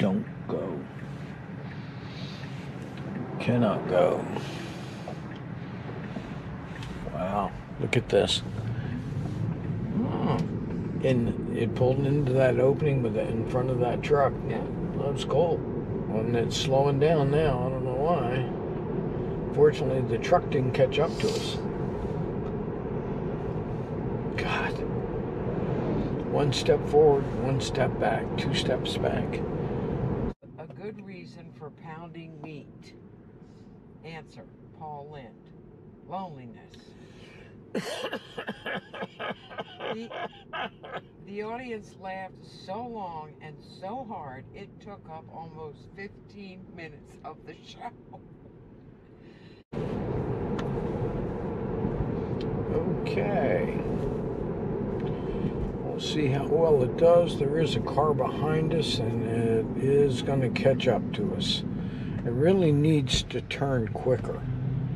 Don't go. Cannot go. Wow, look at this. Oh. And it pulled into that opening with it in front of that truck. Yeah, that's cool. And it's slowing down now. I don't know why. Fortunately, the truck didn't catch up to us. God. One step forward, one step back, two steps back. Good reason for pounding meat. Answer, Paul Lynde. Loneliness. the, the audience laughed so long and so hard it took up almost 15 minutes of the show. Okay. See how well it does. There is a car behind us and it is going to catch up to us. It really needs to turn quicker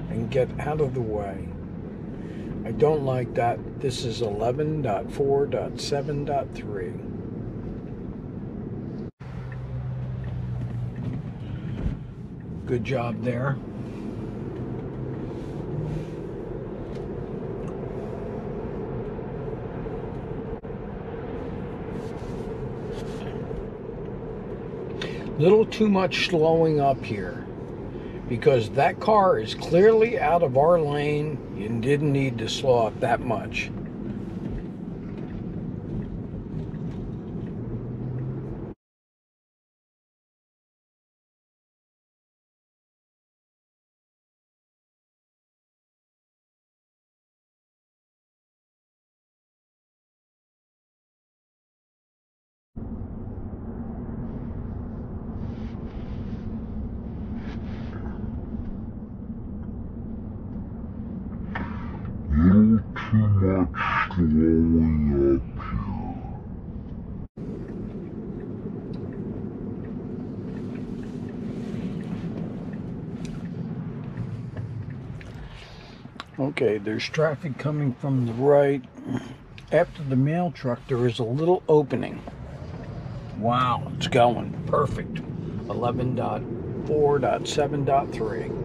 and get out of the way. I don't like that. This is 11.4.7.3. Good job there. Little too much slowing up here because that car is clearly out of our lane and didn't need to slow up that much. Too much up here. Okay, there's traffic coming from the right. After the mail truck, there is a little opening. Wow, it's going perfect. 11.4.7.3.